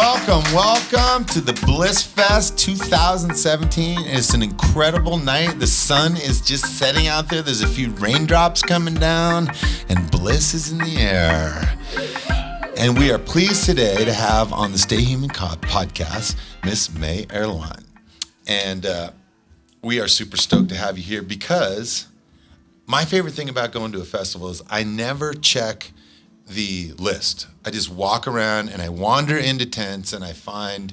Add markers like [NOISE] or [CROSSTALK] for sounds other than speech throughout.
welcome, welcome to the Bliss Fest 2017. It's an incredible night. The sun is just setting out there. There's a few raindrops coming down, and bliss is in the air. And we are pleased today to have on the Stay Human podcast Miss May Erlewine. And uh, we are super stoked to have you here because my favorite thing about going to a festival is I never check the list. I just walk around and I wander into tents and I find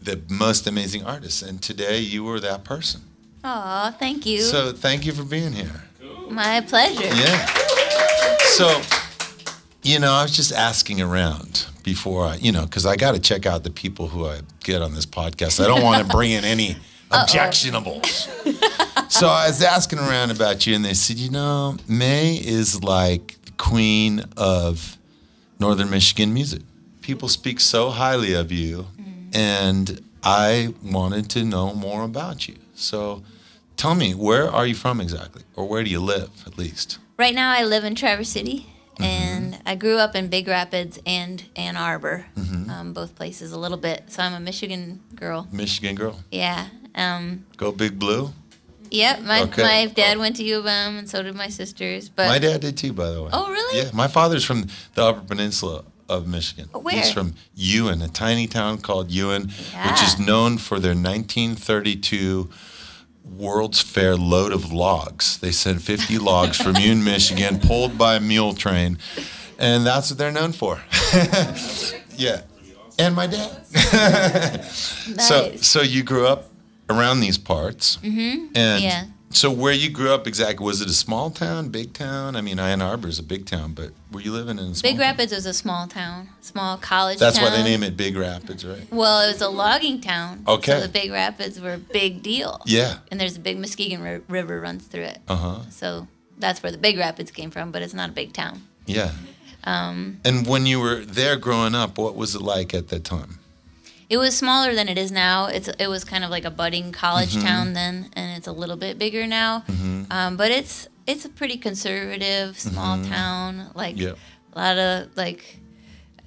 the most amazing artists. And today you were that person. Oh, thank you. So thank you for being here. My pleasure. Yeah. So, you know, I was just asking around before I, you know, because I got to check out the people who I get on this podcast. I don't want to bring in any [LAUGHS] objectionables. so I was asking around about you, and they said, you know, May is like queen of Northern Michigan music. People speak so highly of you, and I wanted to know more about you. So tell me, where are you from exactly? Or where do you live, at least? Right now, I live in Traverse City, Mm-hmm. and I grew up in Big Rapids and Ann Arbor, Mm-hmm. um, both places a little bit. So I'm a Michigan girl. Michigan girl. Yeah. Um, Go Big Blue. Yep. My Okay. my dad went to U of M, and so did my sisters. But My dad did too, by the way. Oh, really? Yeah, my father's from the Upper Peninsula of Michigan. Oh, where? He's from Ewen, a tiny town called Ewen, which is known for their 1932 World's Fair load of logs. They sent 50 [LAUGHS] logs from Ewen, Michigan, pulled by a mule train, and that's what they're known for. [LAUGHS] yeah, and my dad. [LAUGHS] nice. So, so you grew up around these parts, mm-hmm. and Yeah. so where you grew up exactly was it a small town, big town? I mean, Ann Arbor is a big town, but were you living in a small Big town? Rapids was a small town, small college That's town. why they name it Big Rapids, right? Well, it was a logging town. Okay. So the Big Rapids were a big deal. Yeah. And there's a big Muskegon ri- River runs through it. Uh huh. So that's where the Big Rapids came from, but it's not a big town. Yeah. Um, And when you were there growing up, what was it like at that time? It was smaller than it is now. It's it was kind of like a budding college Mm-hmm. town then, and it's a little bit bigger now. Um, but it's it's a pretty conservative small town, like a lot of like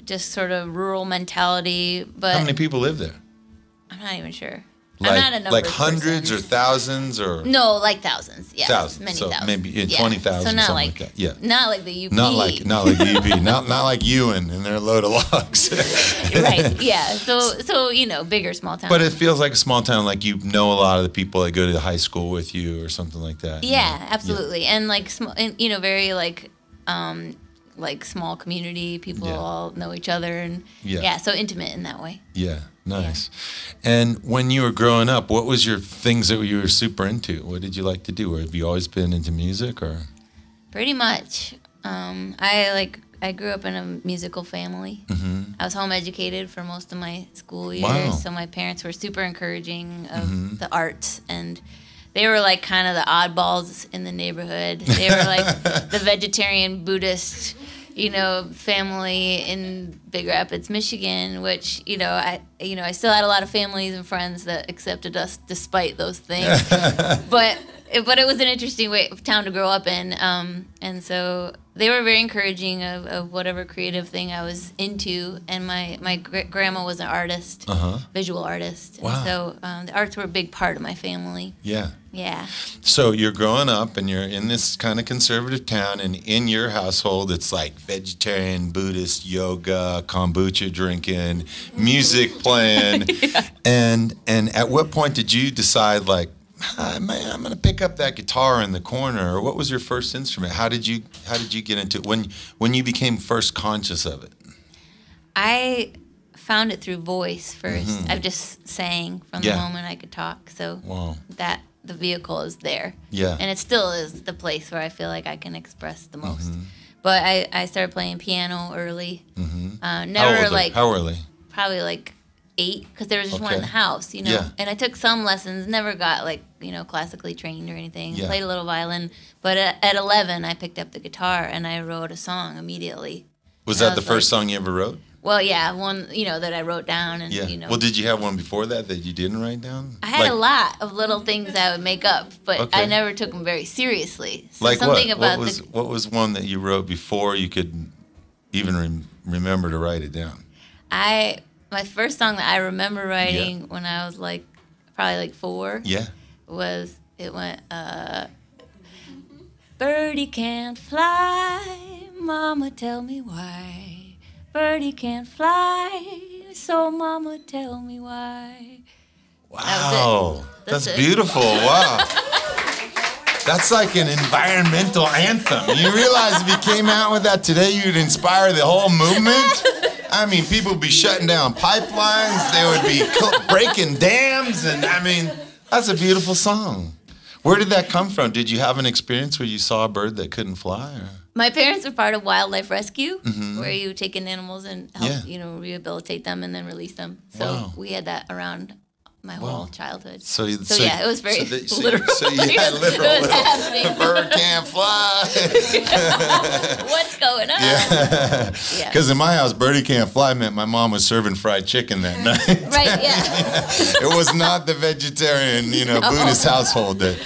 just sort of rural mentality. But How many people live there? I'm not even sure. Like, I'm not a numbers like hundreds person. or thousands or No, like thousands. Yeah, Thousands, Many so thousands. maybe, yeah, Yeah. 20,000, So not something like, like that. Yeah. Not like the UP. not like not like the UP, [LAUGHS] not not like Ewen and their load of logs. [LAUGHS] right. Yeah. So so you know bigger small town. But it feels like a small town, like you know a lot of the people that go to high school with you or something like that. yeah, absolutely, and like small, and, you know, very like, um, like small community. People Yeah. all know each other, and Yeah. yeah. so intimate in that way. Yeah, nice. And when you were growing up, what was your things that you were super into? What did you like to do? Or have you always been into music or? Pretty much. Um, I like. I grew up in a musical family. Mm-hmm. I was home educated for most of my school years, Wow. so my parents were super encouraging of Mm-hmm. the arts, and they were like kind of the oddballs in the neighborhood. They were like [LAUGHS] the vegetarian Buddhist, you know, family in Big Rapids, Michigan. Which you know, I you know, I still had a lot of families and friends that accepted us despite those things, [LAUGHS] but. But it was an interesting way town to grow up in, um, and so they were very encouraging of, of whatever creative thing I was into. And my my gr- grandma was an artist, Uh huh. visual artist, Wow. and so um, the arts were a big part of my family. Yeah. Yeah, So you're growing up and you're in this kind of conservative town, and in your household, it's like vegetarian, Buddhist, yoga, kombucha drinking, music [LAUGHS] playing, and and at what point did you decide like, "Ah, man, I'm gonna pick up that guitar in the corner? Or what was your first instrument? How did you how did you get into it? When when you became first conscious of it? I found it through voice 1st I've just sang from. Yeah. the moment I could talk. So Wow. that the vehicle is there. Yeah. and it still is the place where I feel like I can express the most. Mm-hmm. But I, I started playing piano early. Uh, How never old? like how early? probably like eight because there was just one in the house, you know. Yeah. And I took some lessons, never got like you know classically trained or anything. Yeah. Played a little violin, but at, at eleven I picked up the guitar and I wrote a song immediately. Was I that the first like- song you ever wrote? Well, yeah, one you know that I wrote down and Yeah. you know. Well, did you have one before that that you didn't write down? I had Like- a lot of little things I would make up, but Okay. I never took them very seriously. So like something what? about what was the what was one that you wrote before you could even rem- remember to write it down? I my first song that I remember writing when I was like probably like four Yeah. was it went uh Birdie can't fly, mama tell me why. Birdie can't fly, so mama tell me why. Wow. That's That's, it. beautiful. Wow. That's like an environmental anthem. You realize if you came out with that today, you'd inspire the whole movement? I mean, people would be shutting down pipelines, they would be breaking dams, and I mean, that's a beautiful song. Where did that come from? Did you have an experience where you saw a bird that couldn't fly? Or? My parents were part of wildlife rescue, where you take in animals and help, Mm-hmm. Yeah. you know, rehabilitate them and then release them. So Wow. we had that around my Wow. whole childhood. So, you- So, yeah, it was very so, so- literal. So you had It was literal. happening. the [LAUGHS] bird can't fly. [LAUGHS] What's going on? Yeah. Yeah. Because in my house, birdie can't fly meant my mom was serving fried chicken that [LAUGHS] night. Right, yeah. it was not the vegetarian, you know, No. Buddhist household that,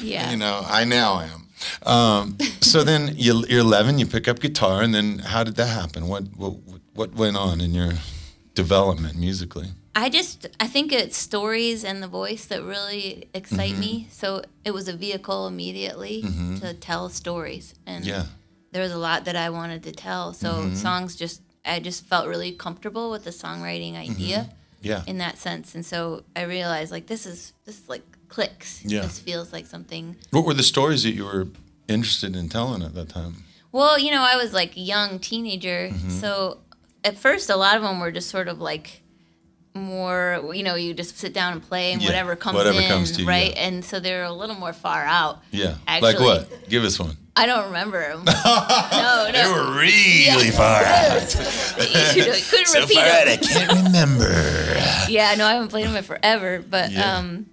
Yeah. you know, I now am. Um, so then you, you're 11, you pick up guitar, and then how did that happen? What, what, what went on in your development musically? I just I think it's stories and the voice that really excite Mm-hmm. me. So it was a vehicle immediately to tell stories, and Yeah. there was a lot that I wanted to tell. So Mm-hmm. songs just I just felt really comfortable with the songwriting idea Yeah. in that sense, and so I realized like this is this is like clicks. Yeah. This feels like something. What were the stories that you were interested in telling at that time? Well, you know, I was like a young teenager, Mm-hmm. so at first a lot of them were just sort of like more, you know, you just sit down and play and Yeah, whatever comes whatever in, comes to you, right? yeah. And so they're a little more far out. Yeah. Actually, like what? Give us one. I don't remember them. [LAUGHS] no, They were really far out. [LAUGHS] you know, couldn't So repeat far out. I can't remember. Yeah, no, I haven't played them in forever. But Yeah. um,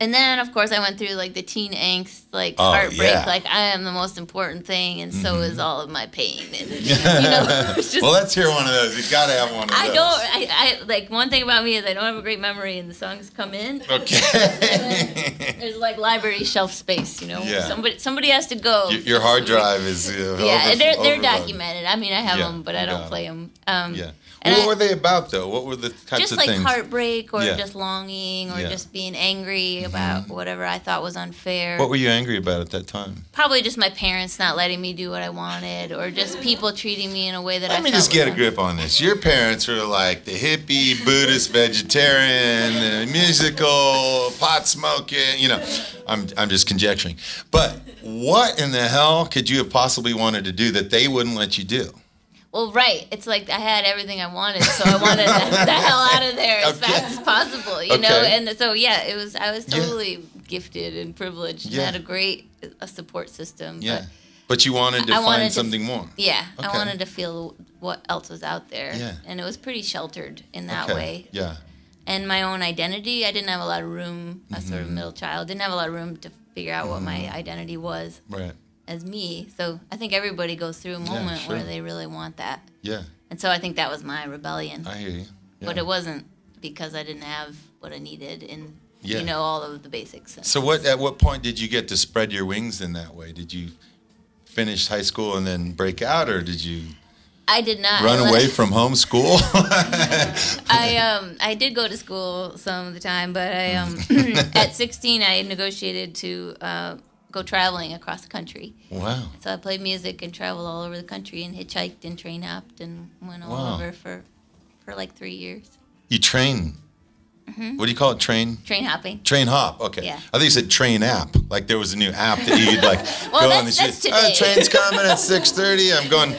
and then of course I went through like the teen angst, like Oh, heartbreak. yeah. Like I am the most important thing, and so is all of my pain. And [LAUGHS] you know, [LAUGHS] just Well, let's hear one of those. You have got to have one of I those. don't. I, I like one thing about me is I don't have a great memory, and the songs come in. [LAUGHS] Okay. There's like library shelf space, you know. Yeah. Somebody somebody has to go. your, your hard drive is. Uh, Yeah, over- they're they're overloaded. documented. I mean, I have Yeah, them, but I don't play them. Um, Yeah. And what I- were they about though? What were the types of things? just of like things? heartbreak, or Yeah. just longing, or Yeah. Mm-hmm. just being angry about whatever I thought was unfair. What were you angry about at that time? Probably just my parents not letting me do what I wanted, or just people treating me in a way that I. Let me just get a grip on this. Your parents were like the hippie, Buddhist, vegetarian, musical, pot smoking. You know, I'm I'm just conjecturing. But what in the hell could you have possibly wanted to do that they wouldn't let you do? Well, right. It's like I had everything I wanted, so I wanted the, the hell out of there as Okay. fast as possible, you know. And so yeah, it was. I was Yeah. totally gifted and privileged, Yeah. and had a great a support system. Yeah. But But you wanted to I find wanted to- something more. yeah, Okay. I wanted to feel what else was out there, Yeah. and it was pretty sheltered in that okay. way. Yeah. And my own identity, I didn't have a lot of room. A sort Mm-hmm. of middle child didn't have a lot of room to figure out what my identity was Right. As me. So I think everybody goes through a moment sure. where they really want that, Yeah. and so I think that was my rebellion. I hear you. Yeah. but it wasn't because I didn't have what I needed in Yeah. you know all of the basics. So what? At what point did you get to spread your wings in that way? Did you finish high school and then break out, or did you I did not run [LAUGHS] away from homeschool? [LAUGHS] I [LAUGHS] um I did go to school some of the time, but I um [CLEARS THROAT] at 16 I negotiated to uh, go traveling across the country. wow. So I played music and traveled all over the country and hitchhiked and train hopped and went all Wow. over for for like three years. You train. Mm-hmm. What do you call it? Train. Train hopping. Train hop. Okay. Yeah. I think you said train app. Like there was a new app that you'd like [LAUGHS] Well, go that's- on that's say, oh, today." train's coming at [LAUGHS] six thirty. I'm going.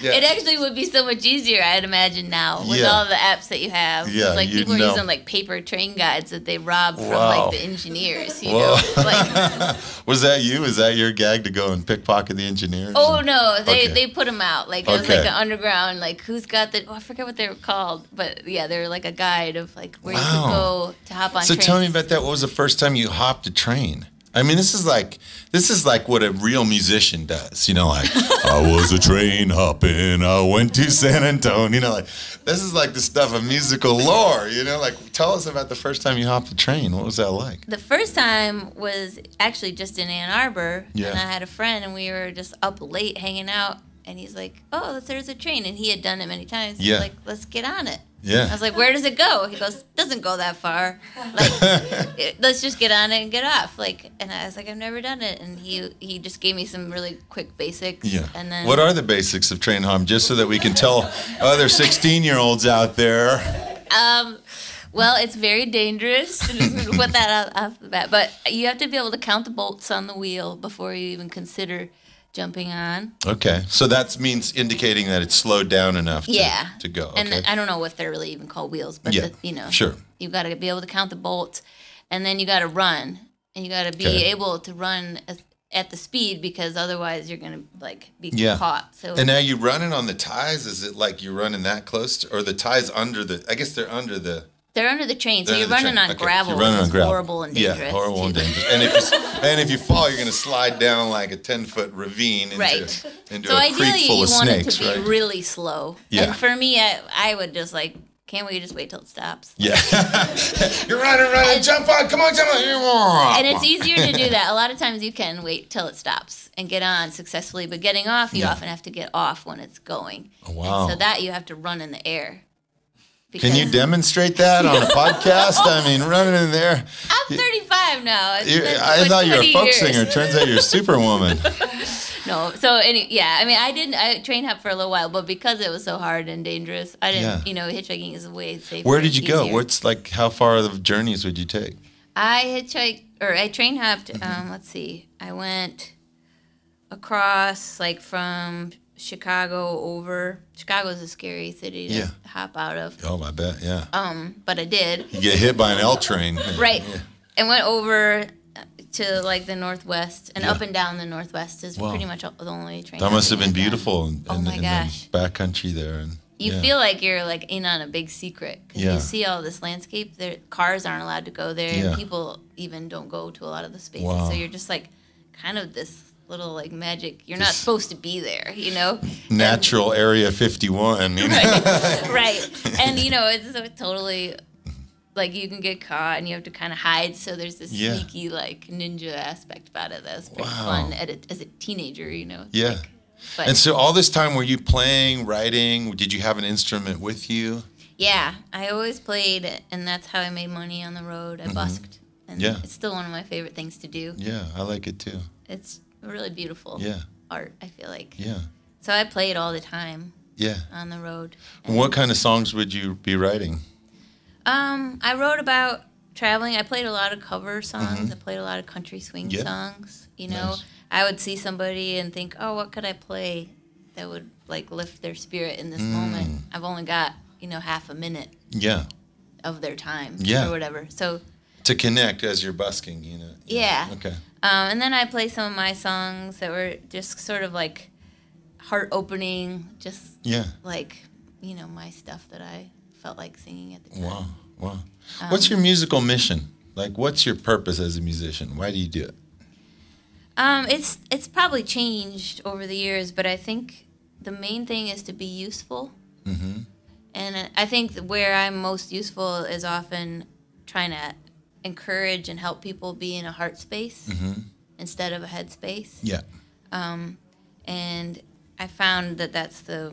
Yeah. It actually would be so much easier, I'd imagine now, with Yeah. all the apps that you have. Yeah, it's like people are using like paper train guides that they rob from like the engineers, you Whoa. know. [LAUGHS] Like, was that you? Was that your gag to go and pickpocket the engineers? oh no, they Okay. they put them out. Like it was like an underground, like who's got the? Oh, I forget what they were called, but yeah, they're like a guide of like where you could go to hop on. So trains. tell me about that. What was the first time you hopped a train? I mean, this is like this is like what a real musician does. You know, like I was a train hopping. I went to San Antonio. You know, like this is like the stuff of musical lore. You know, like tell us about the first time you hopped a train. What was that like? The first time was actually just in Ann Arbor, Yeah. and I had a friend, and we were just up late hanging out. And he's like, "Oh, there's a train," and he had done it many times. He's Yeah. like, "Let's get on it." I was like, where does it go? He goes, doesn't go that far. Like, [LAUGHS] let's just get on it and get off. Like, and I was like, I've never done it. And he he just gave me some really quick basics. Yeah. And then what are the basics of train hum, just so that we can tell other 16 year olds out there? Um, well, it's very dangerous. [LAUGHS] Put that out off the bat. But you have to be able to count the bolts on the wheel before you even consider jumping on. Okay, so that means indicating that it's slowed down enough to, Yeah. to go. Okay. And I don't know if they're really even called wheels, but Yeah, the, you know, sure. You've got to be able to count the bolts, and then you got to run, and you got to be Okay. able to run at the speed because otherwise you're gonna like be Yeah. caught. So And now you running on the ties? Is it like you're running that close, to, or the ties under the? I guess they're under the. They're under the train, so you're running train. on Okay, gravel. You're running on gravel. Horrible and dangerous. Yeah, horrible and [LAUGHS] dangerous. And if you and if you fall, you're going to slide down like a ten foot ravine into, Right. into So a ideally, creek full you of want snakes, it to be right? really slow. Yeah. And for me, I, I would just like, can't we just wait till it stops? yeah. [LAUGHS] you're running, running, And- jump on, come on, jump on. And it's easier to do [LAUGHS] that. A lot of times you can wait till it stops and get on successfully, but getting off, you Yeah. often have to get off when it's going. Oh, wow. And so that you have to run in the air. Can you demonstrate that on a [LAUGHS] podcast? I mean, running in there. I'm 35 now. It's You, been I thought you were a folk years. singer. Turns out you're Superwoman. [LAUGHS] No, so any, yeah, I mean, I didn't. I trained hop for a little while, but because it was so hard and dangerous, I didn't. Yeah. You know, hitchhiking is way safer. Where did you go? easier. What's like? How far of journeys would you take? I hitchhiked or I train hopped. Mm-hmm. Um, let's see. I went across like from Chicago over. Chicago's a scary city to Yeah. hop out of. Oh, I bet. Yeah. Um, but I did. You get hit by an L train. Right. Yeah. And went over to like the northwest and Yeah. up and down the northwest is Wow. pretty much the only train. That must have been beautiful in, Oh in, my in gosh. the backcountry there. And You yeah. feel like you're like in on a big secret because Yeah. you see all this landscape. There, cars aren't allowed to go there. Yeah. People even don't go to a lot of the spaces. Wow. So you're just like kind of this little like magic. You're not supposed to be there, you know. natural Area 51. You know? right, [LAUGHS] right. And you know it's so totally like you can get caught and you have to kind of hide. So there's this Yeah. sneaky like ninja aspect about it that's pretty Wow. fun at a, as a teenager, you know. Yeah. like- but And so all this time, were you playing, writing? Did you have an instrument with you? Yeah, I always played, and that's how I made money on the road. I mm-hmm. busked, and. Yeah. it's still one of my favorite things to do. Yeah, I like it too. It's really beautiful Yeah, art. I feel like yeah, so. I played all the time yeah. on the road. And what kind of songs would you be writing? Um, I wrote about traveling. I played a lot of cover songs. I played a lot of country swing Mm-hmm. Yeah. songs. You know, Nice. I would see somebody and think, "Oh, what could I play that would like lift their spirit in this Mm. moment?" I've only got you know half a minute Yeah, of their time Yeah. or whatever. So to connect as you're busking, you know. Yeah. Okay. Um, and then I play some of my songs that were just sort of like heart opening, just Yeah. like, you know, my stuff that I felt like singing at the time. Wow. Wow. Um, what's your musical mission? Like, what's your purpose as a musician? Why do you do it? Um, it's it's probably changed over the years, but I think the main thing is to be useful. Mm-hmm. And I think where I'm most useful is often trying to encourage and help people be in a heart space Mm-hmm. instead of a head space. Yeah. Um, and I found that that's the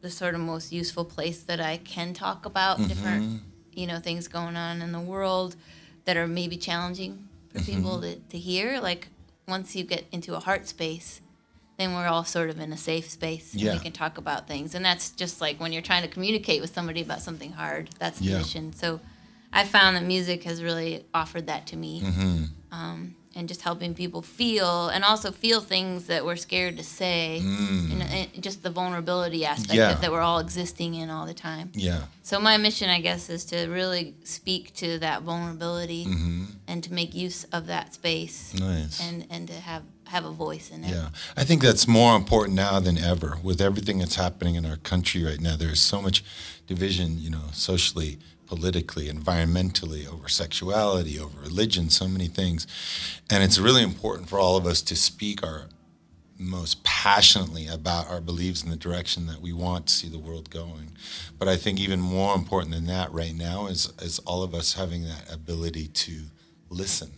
the sort of most useful place that I can talk about mm-hmm. different you know things going on in the world that are maybe challenging for mm-hmm. people to, to hear like once you get into a heart space then we're all sort of in a safe space and we can talk about things and that's just like when you're trying to communicate with somebody about something hard that's the Yeah. mission so I found that music has really offered that to me Mm-hmm. um, and just helping people feel and also feel things that we're scared to say and, and just the vulnerability aspect Mm. Yeah. that, that we're all existing in all the time Yeah. so my mission i guess is to really speak to that vulnerability Mm-hmm. and to make use of that space Nice. and and to have have a voice in it Yeah, I think that's more important now than ever. With everything that's happening in our country right now, there's so much division, you know, socially, politically, environmentally, over sexuality, over religion, so many things. And it's really important for all of us to speak our most passionately about our beliefs in the direction that we want to see the world going. But I think even more important than that right now is, is all of us having that ability to listen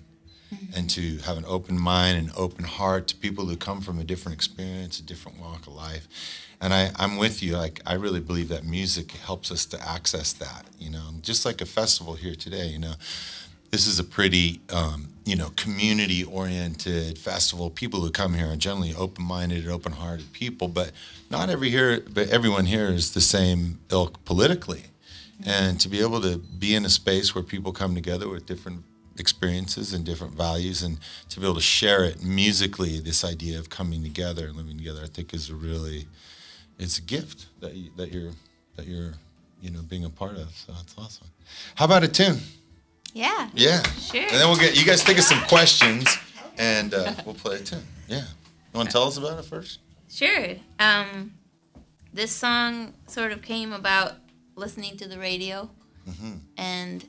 and to have an open mind and open heart to people who come from a different experience, a different walk of life. And I, I'm with you. Like I really believe that music helps us to access that. You know, just like a festival here today. You know, this is a pretty um, you know community oriented festival people who come here are generally open-minded open-hearted people but not every here but everyone here is the same ilk politically and to be able to be in a space where people come together with different experiences and different values and to be able to share it musically this idea of coming together and living together i think is a really it's a gift that, you, that you're that you're you know being a part of so that's awesome how about a tune Yeah. yeah. Sure. And then we'll get you guys think of some questions, and uh, we'll play a tune. Yeah. You want to tell us about it first? Sure. Um, this song sort of came about listening to the radio, Mm-hmm. and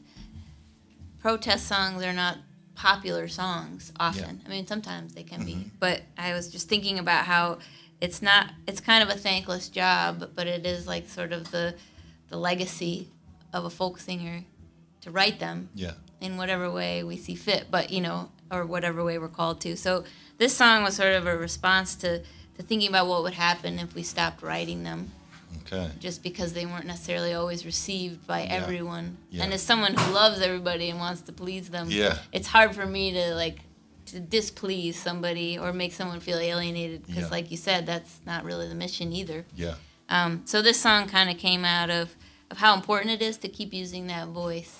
protest songs are not popular songs often. I mean, sometimes they can Mm-hmm. be, but I was just thinking about how it's not. It's kind of a thankless job, but it is like sort of the the legacy of a folk singer to write them Yeah. in whatever way we see fit, but you know, or whatever way we're called to. So this song was sort of a response to, to thinking about what would happen if we stopped writing them, Okay. just because they weren't necessarily always received by Yeah. everyone. Yeah. And as someone who loves everybody and wants to please them, Yeah. it's hard for me to like to displease somebody or make someone feel alienated because, Yeah. like you said, that's not really the mission either. Yeah. Um, so this song kind of came out of, of how important it is to keep using that voice,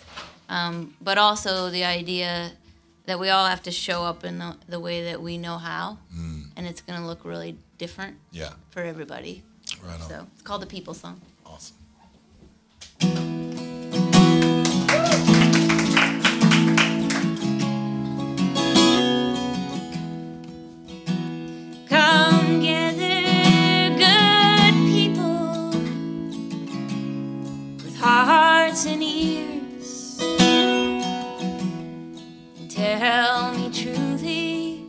um, but also the idea that we all have to show up in the, the way that we know how, Mm. and it's going to look really different Yeah. for everybody. Right on. So it's called the People Song. Awesome. Come gather, good people, with hearts and ears, and tell me truly,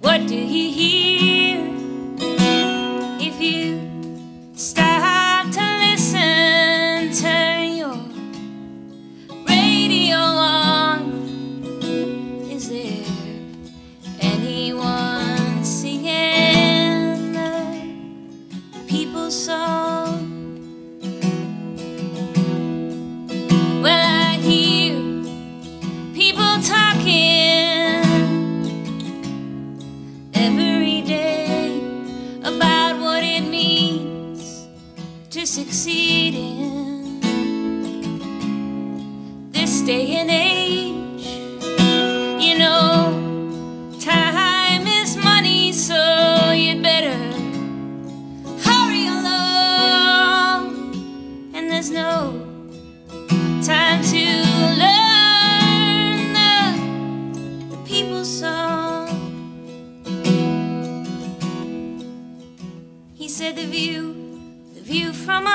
what do you hear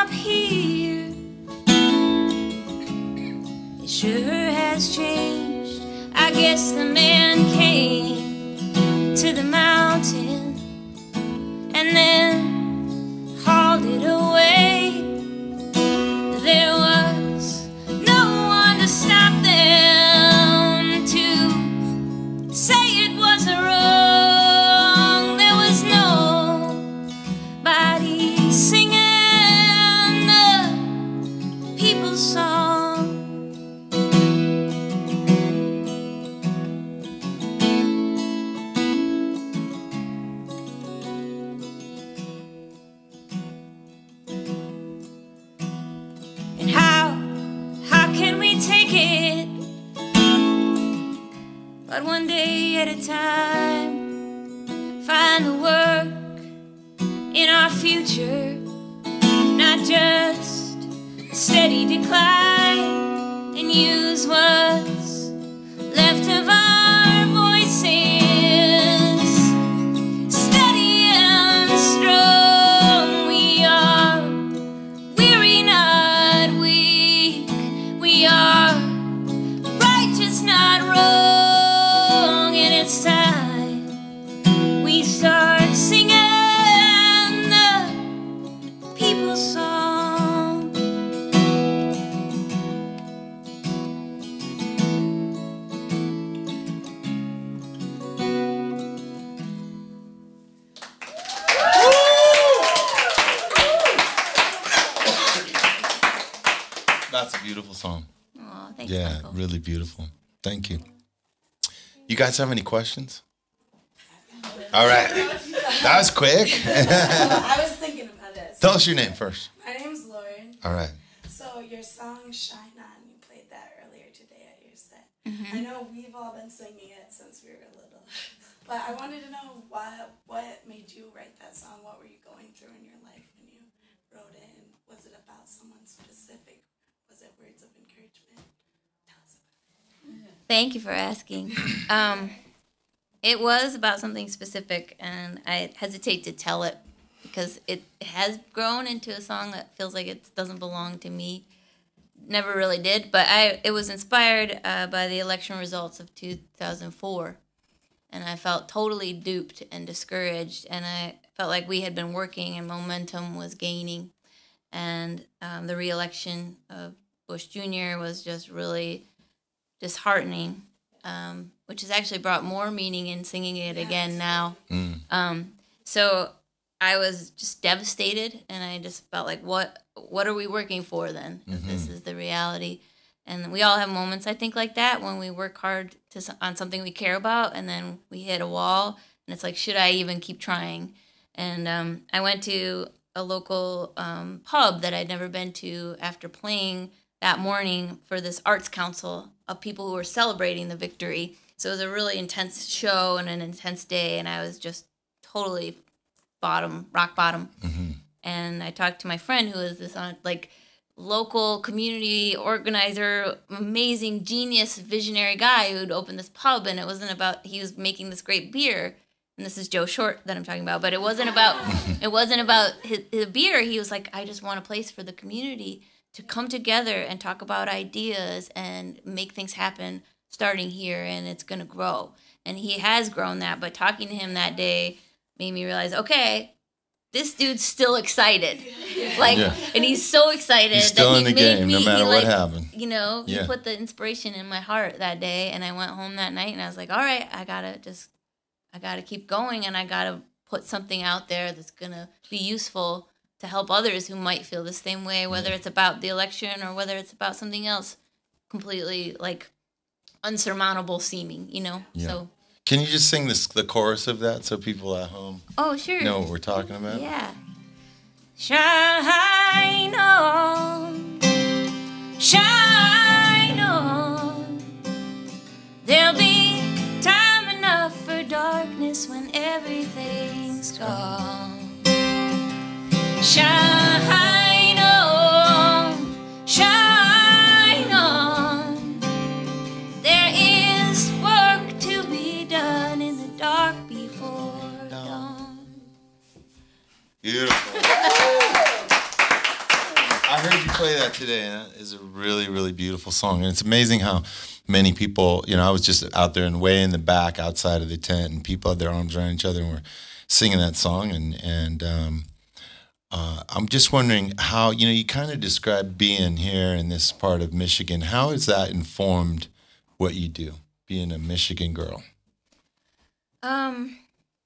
up here, it sure has changed. I guess the man came to the mountain at a time, find the work in our future, not just steady decline, and use what's That's a beautiful song. Oh, thanks, Yeah, Michael. really beautiful. Thank you. You guys have any questions? All right. That was quick. [LAUGHS] I was thinking about it. Tell us your name first. My name's Lauren. All right. So your song "Shine On," you played that earlier today at your set. Mm-hmm. I know we've all been singing it since we were little, [LAUGHS] but I wanted to know what what made you write that song. What were you going through in your life when you wrote it? And was it about someone specific? Words of encouragement? Thank you for asking. Um, it was about something specific, and I hesitate to tell it because it has grown into a song that feels like it doesn't belong to me. Never really did, but I it was inspired uh, by the election results of 2004, and I felt totally duped and discouraged, and I felt like we had been working and momentum was gaining, and um, the reelection of Bush Jr. was just really disheartening, um, which has actually brought more meaning in singing it again now. Um, so I was just devastated, and I just felt like, what what are we working for then? If this is the reality, and we all have moments I think like that when we work hard to on something we care about, and then we hit a wall, and it's like, should I even keep trying? And um, I went to a local um, pub that I'd never been to after playing that morning for this arts council of people who were celebrating the victory. So it was a really intense show and an intense day, and I was just totally bottom, rock bottom. Mm-hmm. And I talked to my friend who is this on like local community organizer, amazing genius, visionary guy who'd opened this pub, and it wasn't about he was making this great beer. And this is Joe Short that I'm talking about, but it wasn't about [LAUGHS] it wasn't about his, his beer. He was like, I just want a place for the community to come together and talk about ideas and make things happen starting here and it's going to grow. And he has grown that, but talking to him that day made me realize, okay, this dude's still excited. [LAUGHS] Like Yeah. and he's so excited He's still that in he the made game, me no he, matter what like, happened. You know, he put the inspiration in my heart that day and I went home that night and I was like, "All right, I got to just I got to keep going and I got to put something out there that's going to be useful to help others who might feel the same way, whether mm. it's about the election or whether it's about something else completely like unsurmountable seeming, you know? Yeah. So, Can you just sing this the chorus of that so people at home oh, sure. know what we're talking about? Yeah. Shine on, shine on. There'll be time enough for darkness when everything's gone. Shine on, shine on. There is work to be done in the dark before dawn. Beautiful. I heard you play that today, and that is a really, really beautiful song. And it's amazing how many people, you know, I was just out there and way in the back outside of the tent, and people had their arms around each other and were singing that song. And, and um, uh, I'm just wondering how, you know, you kind of described being here in this part of Michigan. How has that informed what you do, being a Michigan girl? Um,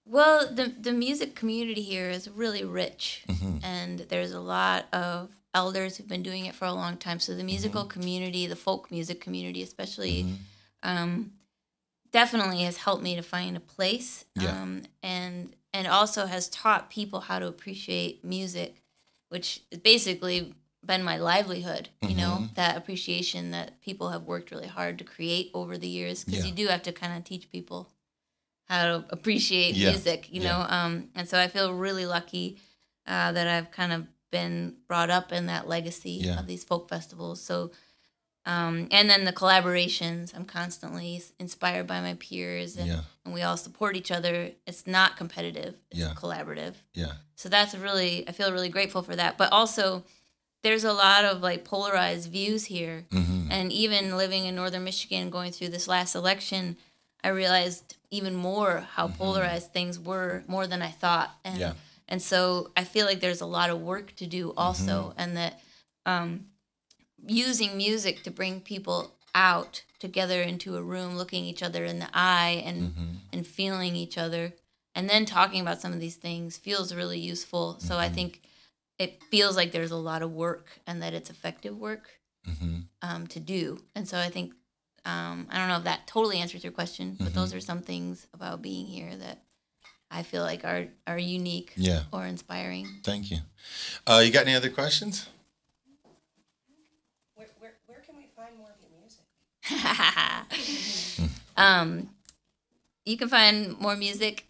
well, the the music community here is really rich, and there's a lot of elders who've been doing it for a long time. So the musical community, the folk music community, especially, um, definitely has helped me to find a place. Yeah. Um, and and also has taught people how to appreciate music, which has basically been my livelihood. You know that appreciation that people have worked really hard to create over the years, because Yeah. you do have to kind of teach people how to appreciate Yeah. music, you Yeah. know. Um, and so I feel really lucky uh, that I've kind of been brought up in that legacy of these folk festivals. So, um, and then the collaborations, I'm constantly inspired by my peers, and, Yeah. and we all support each other. It's not competitive; it's Yeah. collaborative. Yeah. So that's really, I feel really grateful for that. But also, there's a lot of like polarized views here. Mm-hmm. And even living in northern Michigan, going through this last election, I realized even more how polarized things were, more than I thought. And Mm-hmm. Yeah. and so I feel like there's a lot of work to do also, Mm-hmm. and that um, using music to bring people out together into a room, looking each other in the eye and Mm-hmm. and feeling each other, and then talking about some of these things feels really useful. So Mm-hmm. I think it feels like there's a lot of work and that it's effective work. um, to do. And so I think um, I don't know if that totally answers your question, but those are some things about being here that I feel like are are unique Yeah. or inspiring. Thank you. Uh, you got any other questions? Where, where, where can we more of your music? [LAUGHS] um, you can find more music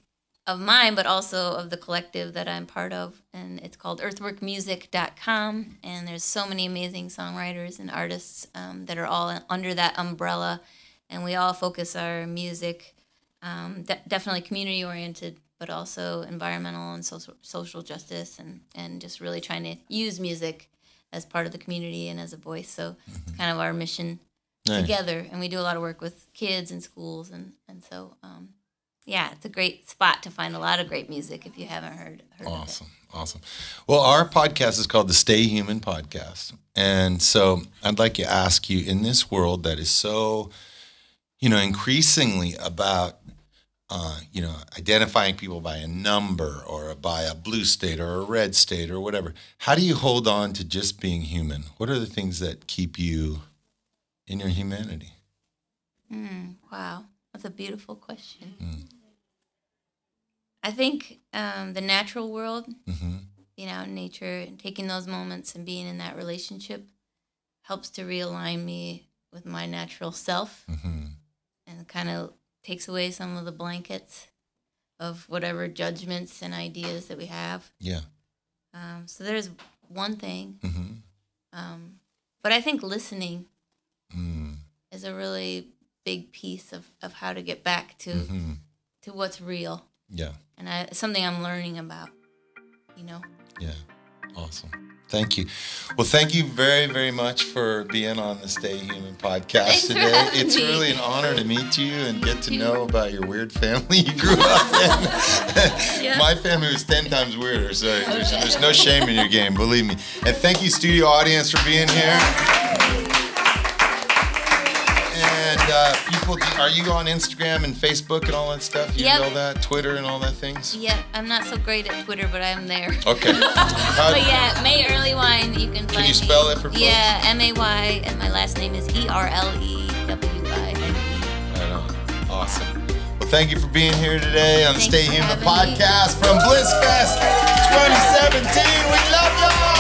of mine, but also of the collective that I'm part of, and it's called EarthworkMusic.com. And there's so many amazing songwriters and artists um, that are all under that umbrella, and we all focus our music um, de- definitely community oriented, but also environmental and social social justice, and and just really trying to use music as part of the community and as a voice. So it's kind of our mission Nice. together and we do a lot of work with kids and schools and and so um, yeah it's a great spot to find a lot of great music if you haven't heard, heard Awesome. Awesome. Well, our podcast is called the Stay Human Podcast. And so I'd like to ask you in this world that is so, you know, increasingly about, uh, you know, identifying people by a number or by a blue state or a red state or whatever, how do you hold on to just being human? What are the things that keep you in your humanity? Mm, wow. That's a beautiful question. I think um, the natural world hmm being out in nature and taking those moments and being in that relationship helps to realign me with my natural self hmm and kind of takes away some of the blankets of whatever judgments and ideas that we have Yeah. Um, so there's one thing, hmm um, but I think listening Mm. is a really big piece of, of how to get back to hmm to what's real, Yeah. and I, something I'm learning about. You know, Yeah. Awesome. Thank you. Well, thank you very, very much for being on the Stay Human podcast Thanks today. having It's me. really an honor to meet you and get to know about your weird family [LAUGHS] you grew up in. Yeah. My family was 10 times weirder, so there's, there's no shame in your game, believe me. And thank you, studio audience, for being here. And uh, people, are you on Instagram and Facebook and all that stuff? You Yep. do all that? Twitter and all that things? yeah, I'm not so great at Twitter, but I'm there. Okay. How- [LAUGHS] But yeah, May Erlewine, you can find you me. spell it for folks? Yeah, M A Y, and my last name is E R L E W I N E. Right on. Awesome. Well, thank you for being here today on the Stay Human having me. podcast from Bliss Fest 2017. We love y'all.